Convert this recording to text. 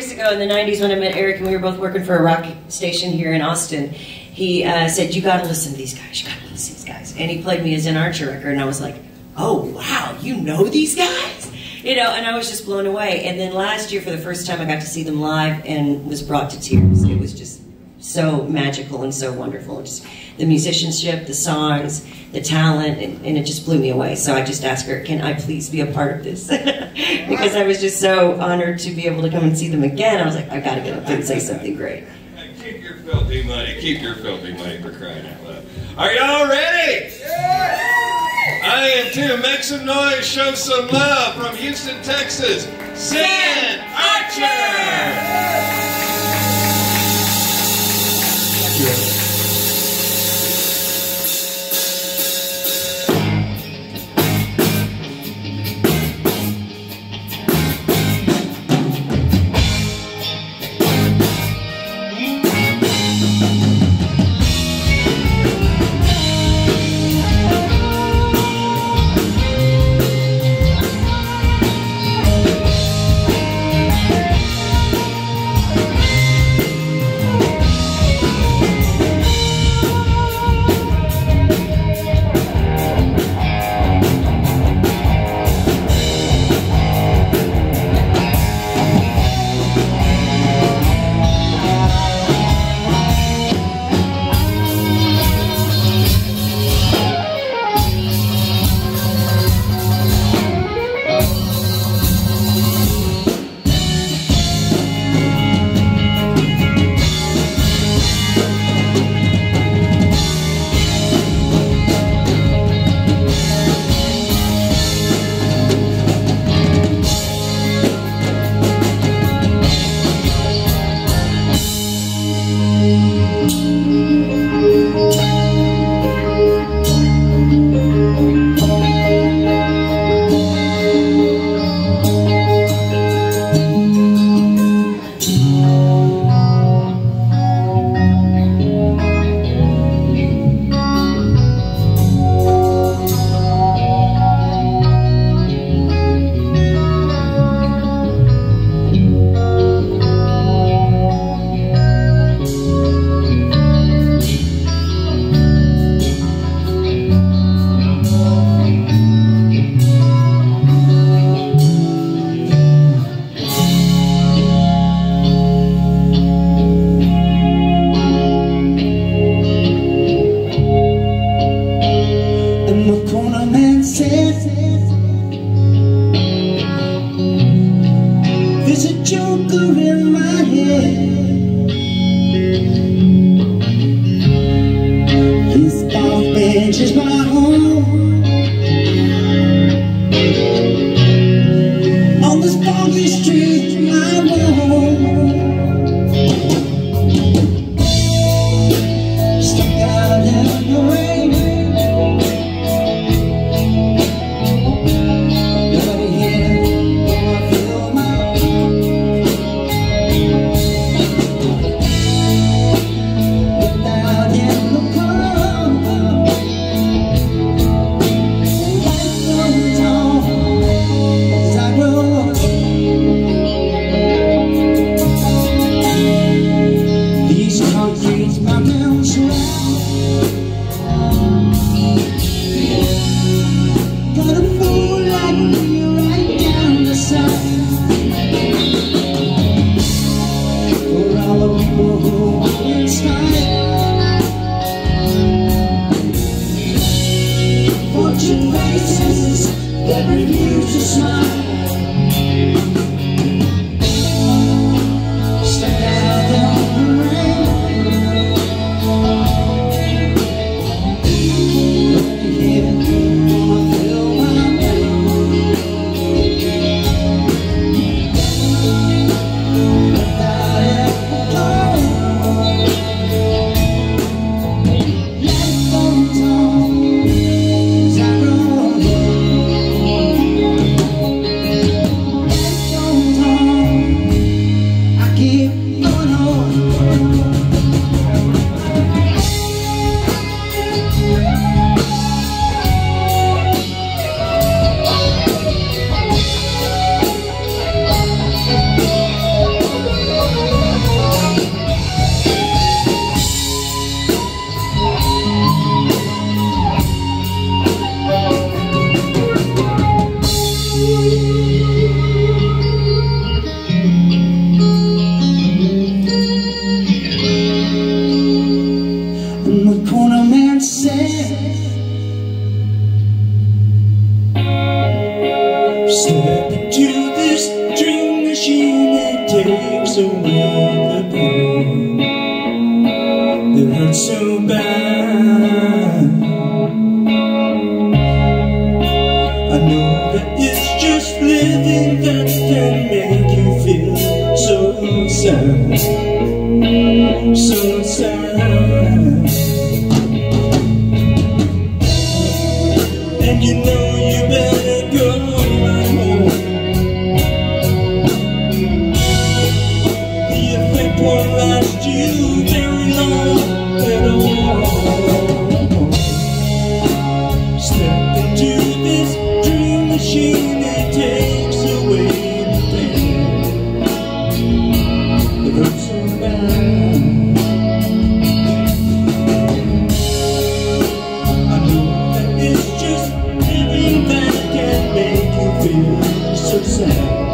years ago in the 90s when I met Eric and we were both working for a rock station here in Austin, he uh, said, You gotta listen to these guys, you gotta listen to these guys. And he played me his Zen Archer record, and I was like, Oh, wow, you know these guys? You know, and I was just blown away. And then last year, for the first time, I got to see them live and was brought to tears. It was just so magical and so wonderful. Just the musicianship, the songs, the talent, and, and, it just blew me away. So I just asked her, can I please be a part of this? because I was just so honored to be able to come and see them again. I was like, I gotta get up and say something great. Keep your filthy money. Keep your filthy money for crying out loud. Are y'all ready? I am too. Make some noise. Show some love from Houston, Texas. Zen Archer! the corner man said And you know you better go. Home You think last you very long at all. Step into this dream machine. concert setting.